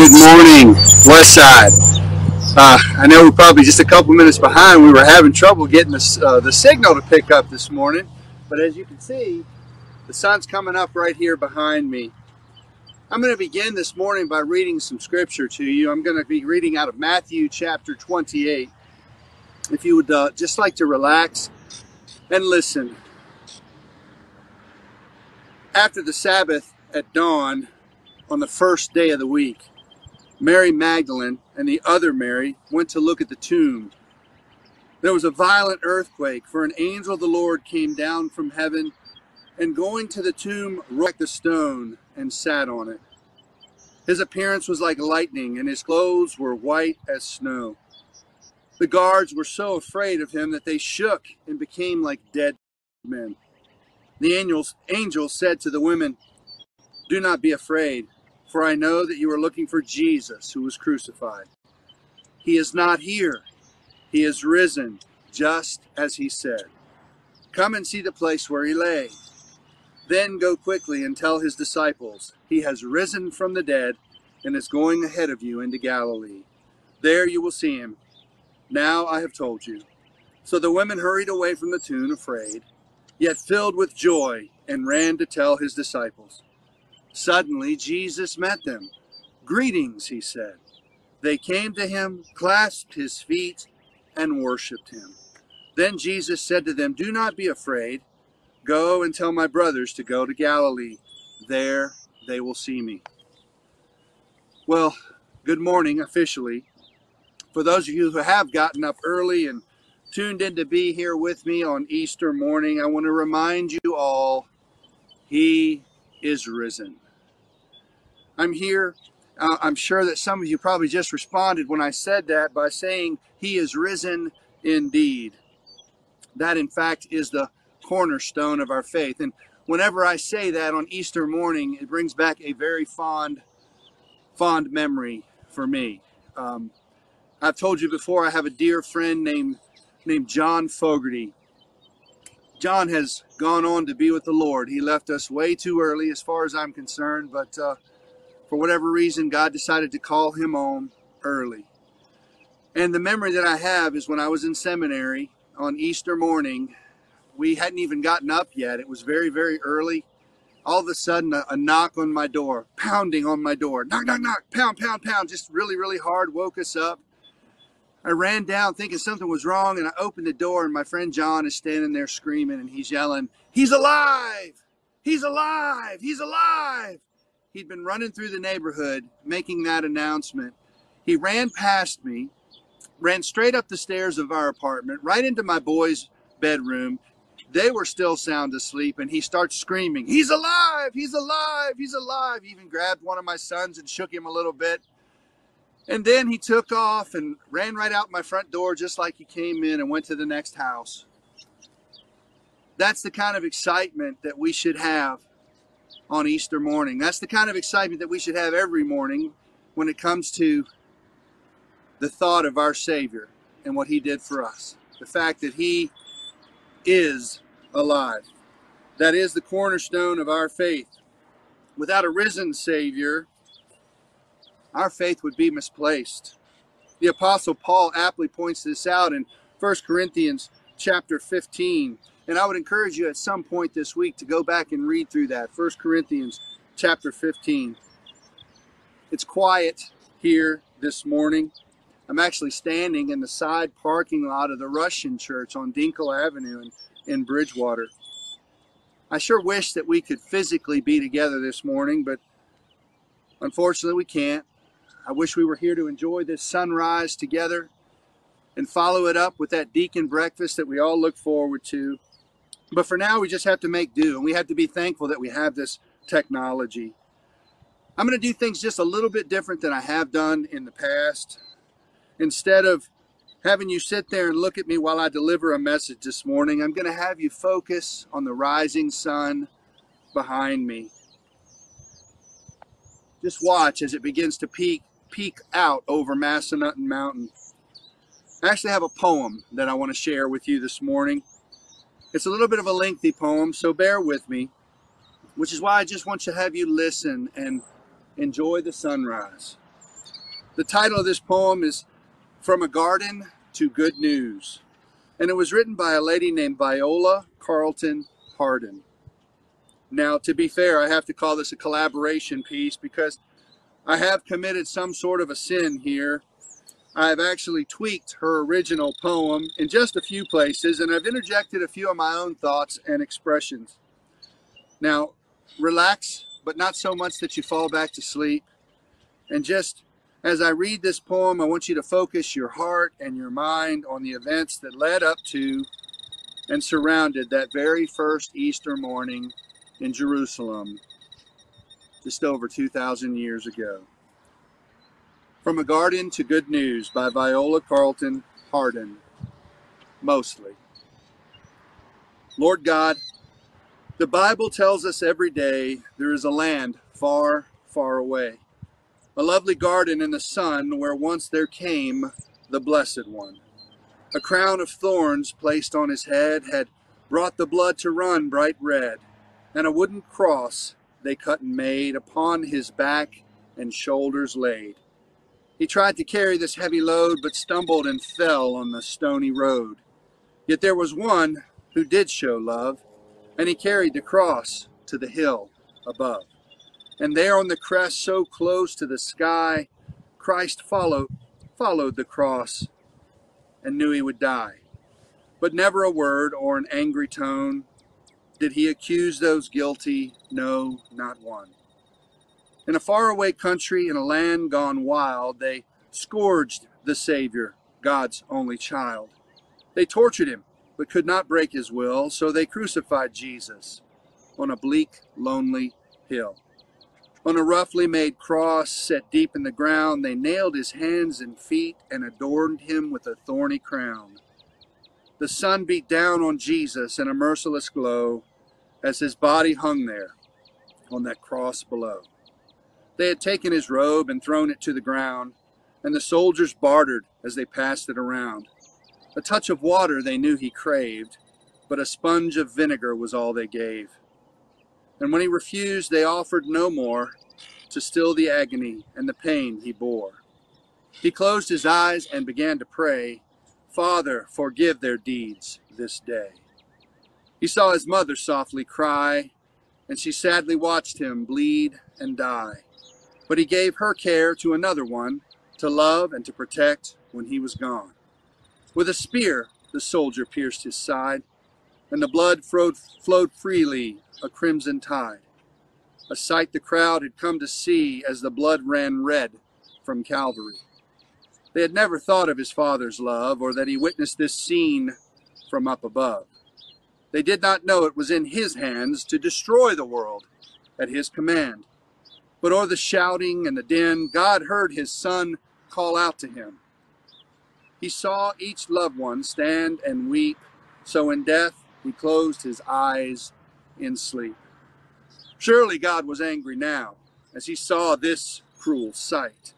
Good morning, West Side. Uh, I know we're probably just a couple minutes behind. We were having trouble getting the, uh, the signal to pick up this morning, but as you can see, the sun's coming up right here behind me. I'm going to begin this morning by reading some scripture to you. I'm going to be reading out of Matthew chapter 28. If you would uh, just like to relax and listen. After the Sabbath at dawn on the first day of the week, Mary Magdalene and the other Mary went to look at the tomb. There was a violent earthquake, for an angel of the Lord came down from heaven and going to the tomb, rocked the stone and sat on it. His appearance was like lightning, and his clothes were white as snow. The guards were so afraid of him that they shook and became like dead men. The angels, angel said to the women, Do not be afraid for I know that you are looking for Jesus who was crucified. He is not here. He is risen, just as he said. Come and see the place where he lay. Then go quickly and tell his disciples, He has risen from the dead and is going ahead of you into Galilee. There you will see him. Now I have told you. So the women hurried away from the tomb, afraid, yet filled with joy, and ran to tell his disciples. Suddenly Jesus met them. Greetings, he said. They came to him, clasped his feet, and worshiped him. Then Jesus said to them, Do not be afraid. Go and tell my brothers to go to Galilee. There they will see me. Well, good morning officially. For those of you who have gotten up early and tuned in to be here with me on Easter morning, I want to remind you all He is risen. I'm here. Uh, I'm sure that some of you probably just responded when I said that by saying, He is risen indeed. That, in fact, is the cornerstone of our faith. And whenever I say that on Easter morning, it brings back a very fond, fond memory for me. Um, I've told you before, I have a dear friend named named John Fogarty. John has gone on to be with the Lord. He left us way too early, as far as I'm concerned, but uh, for whatever reason, God decided to call him home early. And the memory that I have is when I was in seminary on Easter morning. We hadn't even gotten up yet. It was very, very early. All of a sudden, a, a knock on my door, pounding on my door. Knock, knock, knock, pound, pound, pound, just really, really hard, woke us up. I ran down thinking something was wrong and I opened the door and my friend John is standing there screaming and he's yelling, He's alive! He's alive! He's alive! He'd been running through the neighborhood making that announcement. He ran past me, ran straight up the stairs of our apartment, right into my boys' bedroom. They were still sound asleep and he starts screaming, He's alive! He's alive! He's alive! He even grabbed one of my sons and shook him a little bit. And then he took off and ran right out my front door just like he came in and went to the next house. That's the kind of excitement that we should have on Easter morning. That's the kind of excitement that we should have every morning when it comes to the thought of our Savior and what he did for us. The fact that he is alive. That is the cornerstone of our faith. Without a risen Savior, our faith would be misplaced. The apostle Paul aptly points this out in 1 Corinthians chapter 15. And I would encourage you at some point this week to go back and read through that. 1 Corinthians chapter 15. It's quiet here this morning. I'm actually standing in the side parking lot of the Russian church on Dinkel Avenue in, in Bridgewater. I sure wish that we could physically be together this morning, but unfortunately we can't. I wish we were here to enjoy this sunrise together and follow it up with that deacon breakfast that we all look forward to. But for now, we just have to make do, and we have to be thankful that we have this technology. I'm going to do things just a little bit different than I have done in the past. Instead of having you sit there and look at me while I deliver a message this morning, I'm going to have you focus on the rising sun behind me. Just watch as it begins to peek peek out over Massanutten Mountain. I actually have a poem that I want to share with you this morning. It's a little bit of a lengthy poem, so bear with me, which is why I just want to have you listen and enjoy the sunrise. The title of this poem is From a Garden to Good News, and it was written by a lady named Viola Carlton Harden. Now, to be fair, I have to call this a collaboration piece because I have committed some sort of a sin here. I've actually tweaked her original poem in just a few places, and I've interjected a few of my own thoughts and expressions. Now, relax, but not so much that you fall back to sleep. And just as I read this poem, I want you to focus your heart and your mind on the events that led up to and surrounded that very first Easter morning in Jerusalem just over 2,000 years ago. From a Garden to Good News by Viola Carlton Harden, mostly. Lord God, the Bible tells us every day there is a land far, far away, a lovely garden in the sun where once there came the Blessed One. A crown of thorns placed on his head had brought the blood to run bright red and a wooden cross they cut and made upon his back and shoulders laid. He tried to carry this heavy load, but stumbled and fell on the stony road. Yet there was one who did show love, and he carried the cross to the hill above. And there on the crest, so close to the sky, Christ followed, followed the cross and knew he would die. But never a word or an angry tone did he accuse those guilty? No, not one. In a faraway country, in a land gone wild, they scourged the Savior, God's only child. They tortured him, but could not break his will, so they crucified Jesus on a bleak, lonely hill. On a roughly made cross set deep in the ground, they nailed his hands and feet and adorned him with a thorny crown. The sun beat down on Jesus in a merciless glow, as his body hung there on that cross below. They had taken his robe and thrown it to the ground, and the soldiers bartered as they passed it around. A touch of water they knew he craved, but a sponge of vinegar was all they gave. And when he refused, they offered no more to still the agony and the pain he bore. He closed his eyes and began to pray, Father, forgive their deeds this day. He saw his mother softly cry, and she sadly watched him bleed and die. But he gave her care to another one to love and to protect when he was gone. With a spear, the soldier pierced his side, and the blood flowed, freely, a crimson tide. A sight the crowd had come to see as the blood ran red from Calvary. They had never thought of his father's love or that he witnessed this scene from up above. They did not know it was in his hands to destroy the world at his command. But o'er the shouting and the din, God heard his son call out to him. He saw each loved one stand and weep, so in death he closed his eyes in sleep. Surely God was angry now as he saw this cruel sight.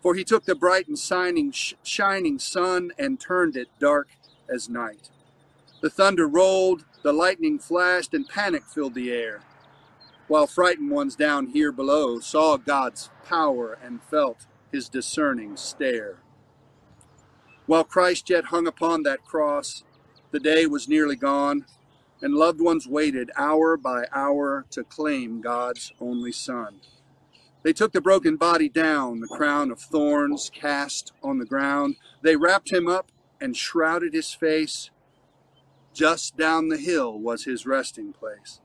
For he took the bright and shining, shining sun and turned it dark as night. The thunder rolled, the lightning flashed, and panic filled the air, while frightened ones down here below saw God's power and felt his discerning stare. While Christ yet hung upon that cross, the day was nearly gone, and loved ones waited hour by hour to claim God's only Son. They took the broken body down, the crown of thorns cast on the ground. They wrapped him up and shrouded his face just down the hill was his resting place.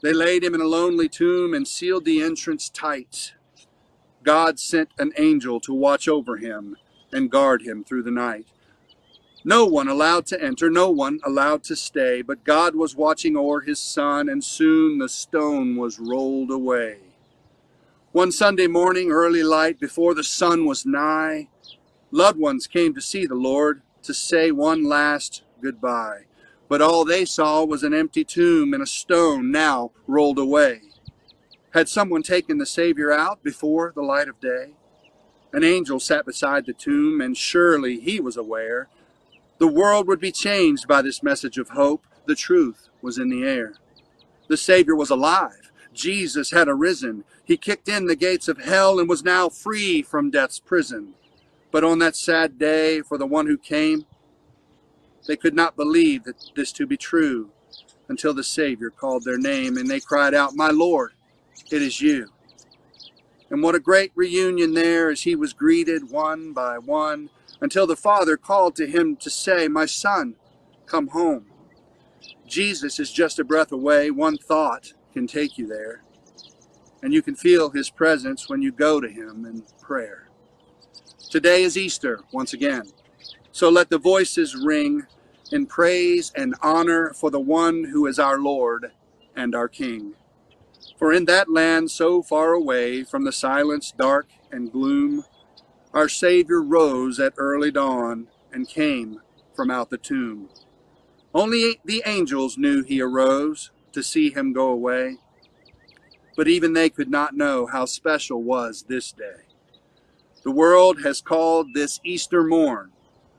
They laid him in a lonely tomb and sealed the entrance tight. God sent an angel to watch over him and guard him through the night. No one allowed to enter, no one allowed to stay, but God was watching o'er his son, and soon the stone was rolled away. One Sunday morning, early light, before the sun was nigh, loved ones came to see the Lord, to say one last goodbye. But all they saw was an empty tomb and a stone now rolled away. Had someone taken the Savior out before the light of day? An angel sat beside the tomb, and surely he was aware the world would be changed by this message of hope. The truth was in the air. The Savior was alive. Jesus had arisen. He kicked in the gates of hell and was now free from death's prison. But on that sad day, for the one who came, they could not believe that this to be true until the Savior called their name and they cried out, My Lord, it is you. And what a great reunion there as he was greeted one by one until the Father called to him to say, My son, come home. Jesus is just a breath away. One thought can take you there. And you can feel his presence when you go to him in prayer. Today is Easter once again. So let the voices ring in praise and honor for the one who is our Lord and our King. For in that land so far away from the silence dark and gloom, our Savior rose at early dawn and came from out the tomb. Only the angels knew he arose to see him go away, but even they could not know how special was this day. The world has called this Easter morn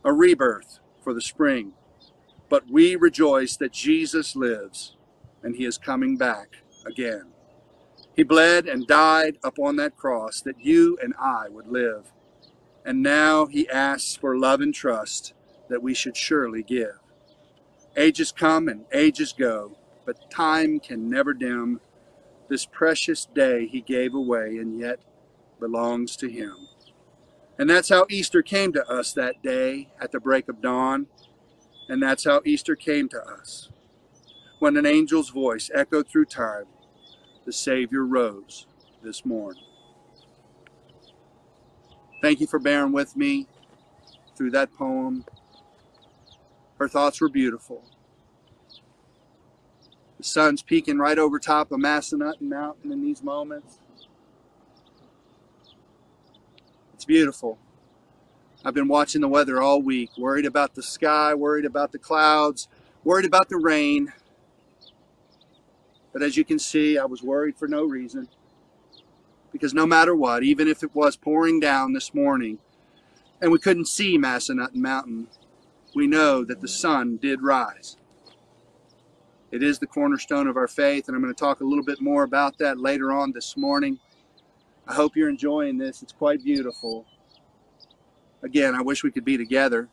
a rebirth for the spring, but we rejoice that Jesus lives and he is coming back again. He bled and died upon that cross that you and I would live. And now he asks for love and trust that we should surely give. Ages come and ages go, but time can never dim this precious day he gave away and yet belongs to him. And that's how Easter came to us that day at the break of dawn. And that's how Easter came to us. When an angel's voice echoed through time the Savior rose this morn. Thank you for bearing with me through that poem. Her thoughts were beautiful. The sun's peeking right over top of Massanutten Mountain in these moments. It's beautiful. I've been watching the weather all week, worried about the sky, worried about the clouds, worried about the rain. But as you can see, I was worried for no reason. Because no matter what, even if it was pouring down this morning and we couldn't see Massanutten Mountain, we know that the sun did rise. It is the cornerstone of our faith, and I'm going to talk a little bit more about that later on this morning. I hope you're enjoying this. It's quite beautiful. Again, I wish we could be together.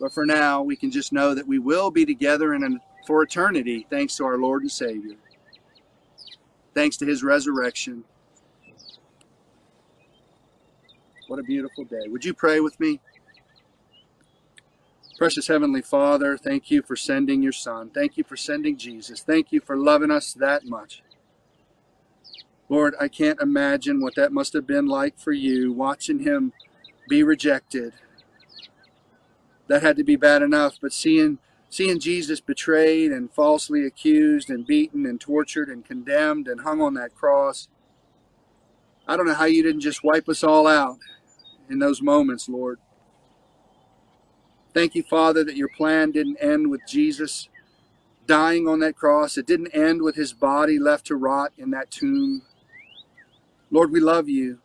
But for now, we can just know that we will be together in an for eternity thanks to our Lord and Savior. Thanks to his resurrection. What a beautiful day. Would you pray with me? Precious Heavenly Father, thank you for sending your Son. Thank you for sending Jesus. Thank you for loving us that much. Lord, I can't imagine what that must have been like for you, watching him be rejected. That had to be bad enough, but seeing Seeing Jesus betrayed and falsely accused and beaten and tortured and condemned and hung on that cross, I don't know how you didn't just wipe us all out in those moments, Lord. Thank you, Father, that your plan didn't end with Jesus dying on that cross. It didn't end with his body left to rot in that tomb. Lord, we love you.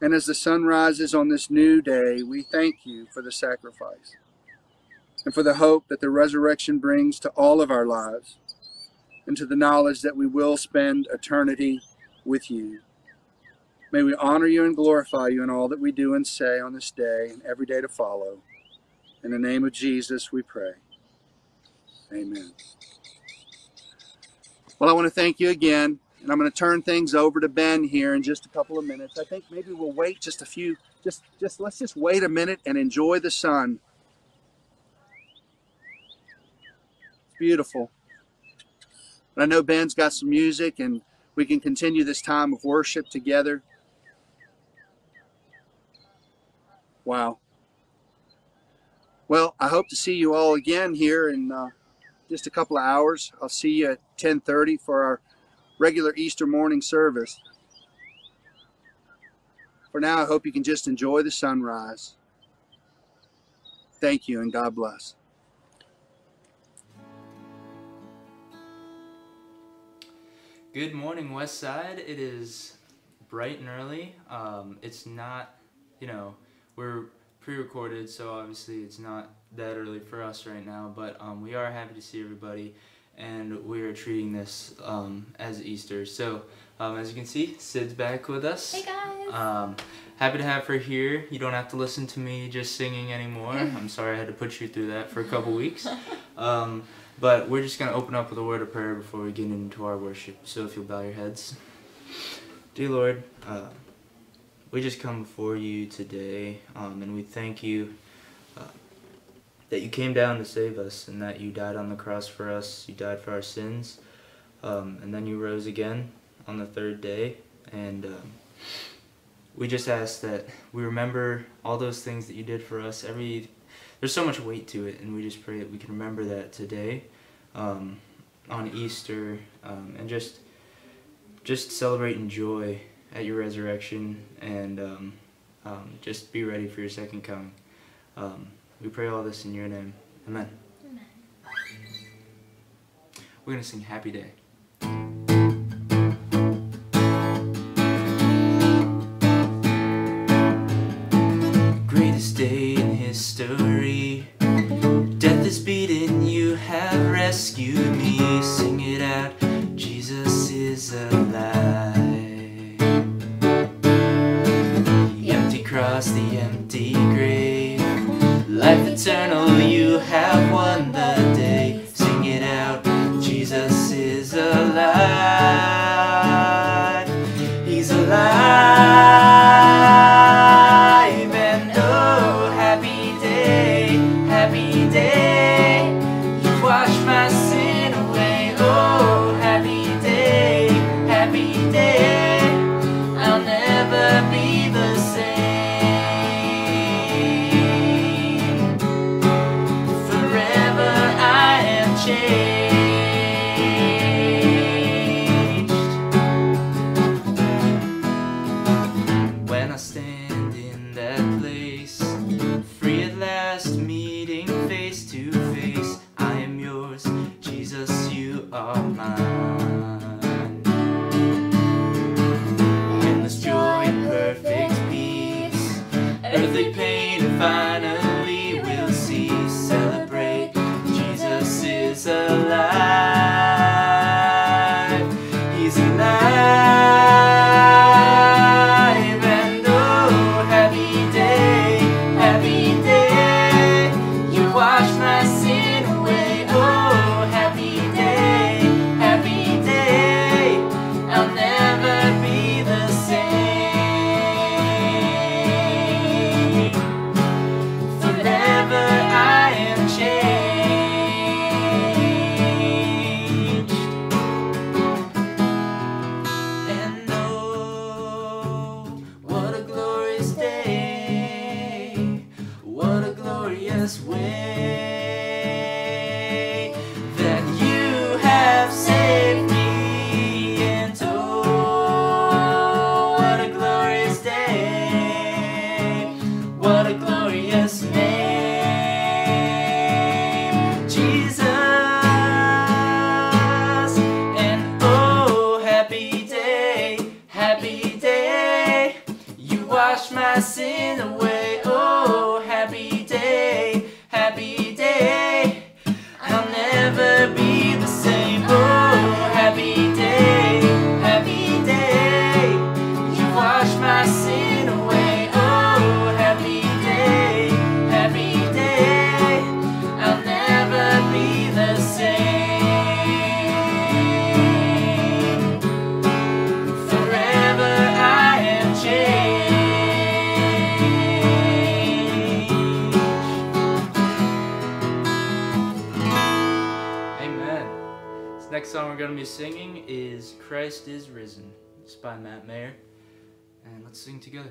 And as the sun rises on this new day, we thank you for the sacrifice and for the hope that the resurrection brings to all of our lives, and to the knowledge that we will spend eternity with you. May we honor you and glorify you in all that we do and say on this day and every day to follow. In the name of Jesus, we pray. Amen. Well, I want to thank you again, and I'm going to turn things over to Ben here in just a couple of minutes. I think maybe we'll wait just a few, just, just let's just wait a minute and enjoy the sun. It's beautiful. But I know Ben's got some music and we can continue this time of worship together. Wow. Well, I hope to see you all again here in uh, just a couple of hours. I'll see you at 10:30 for our regular Easter morning service. For now, I hope you can just enjoy the sunrise. Thank you and God bless. Good morning, West Side. It is bright and early. Um, it's not, you know, we're pre-recorded, so obviously it's not that early for us right now. But um, we are happy to see everybody, and we are treating this um, as Easter. So, um, as you can see, Sid's back with us. Hey guys. Um, happy to have her here. You don't have to listen to me just singing anymore. I'm sorry I had to put you through that for a couple weeks. Um, but we're just going to open up with a word of prayer before we get into our worship. So if you'll bow your heads. Dear Lord, uh, we just come before you today um, and we thank you that you came down to save us and that you died on the cross for us. You died for our sins. Um, and then you rose again on the third day. And um, we just ask that we remember all those things that you did for us. Every there's so much weight to it, and we just pray that we can remember that today, um, on Easter, um, and just just celebrate and joy at your resurrection, and um, um, just be ready for your second coming. We pray all this in your name. Amen. Amen. We're gonna sing Happy Day. Greatest day in history. Death is beaten, you have rescued me. Sing it out, Jesus is alive. The empty cross, the. Life eternal, you have glorious way song we're going to be singing is Christ is Risen. It's by Matt Maher. And let's sing together.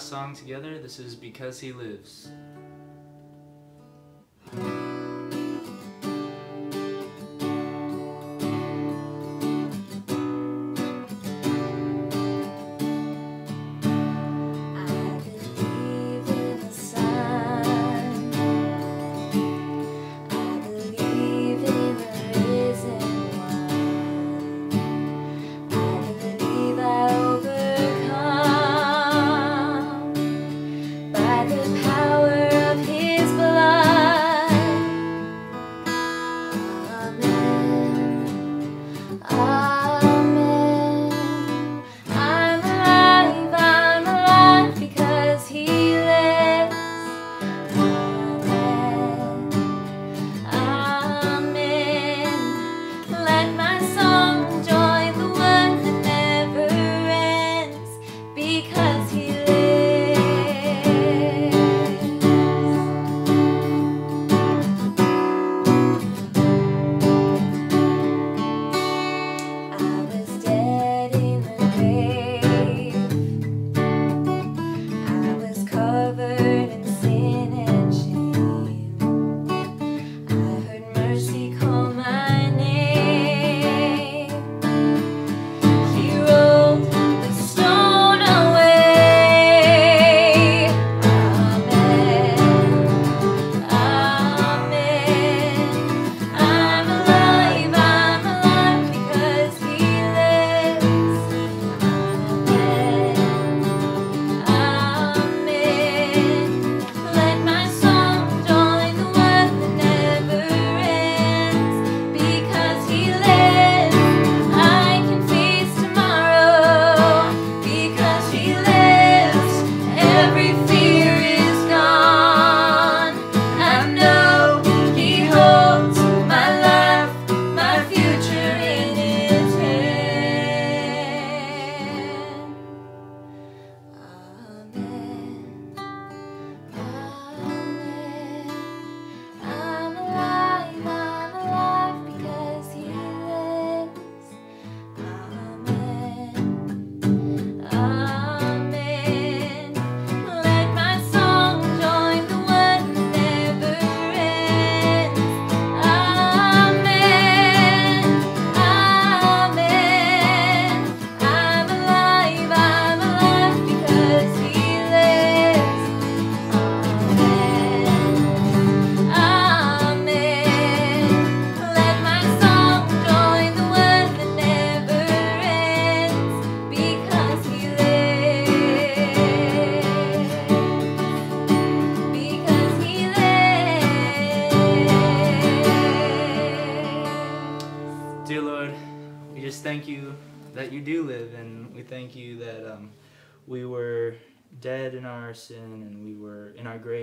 Last song together. This is Because He Lives.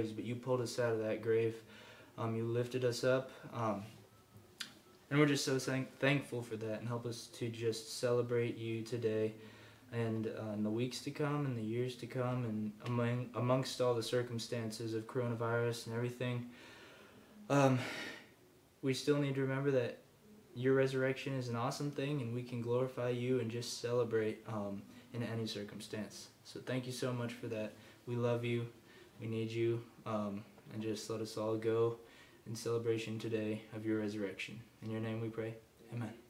Graves, but you pulled us out of that grave. Um, you lifted us up. Um, and we're just so thank- thankful for that and help us to just celebrate you today and uh, in the weeks to come and the years to come and among amongst all the circumstances of coronavirus and everything um, we still need to remember that your resurrection is an awesome thing and we can glorify you and just celebrate um, in any circumstance so thank you so much for that we love you we need you um, and just let us all go in celebration today of your resurrection. In your name we pray. Amen